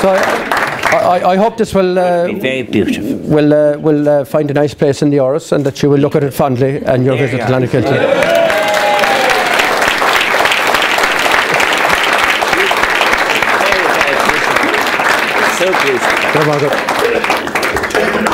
So I, I, I hope this will uh, Very beautiful. will uh, will uh, find a nice place in the Áras and that you will look at it fondly and your visit to Clonakilty. So beautiful. You're welcome.